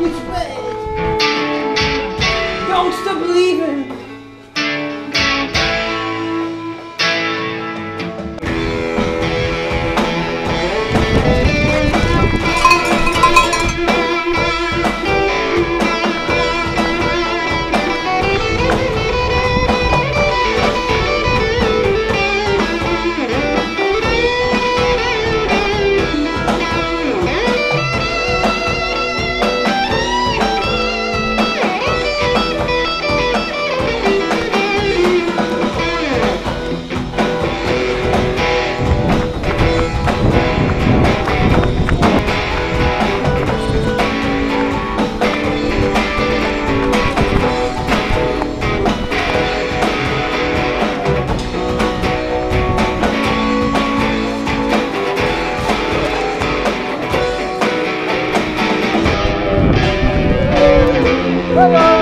It's bad. Don't stop believing. Ngày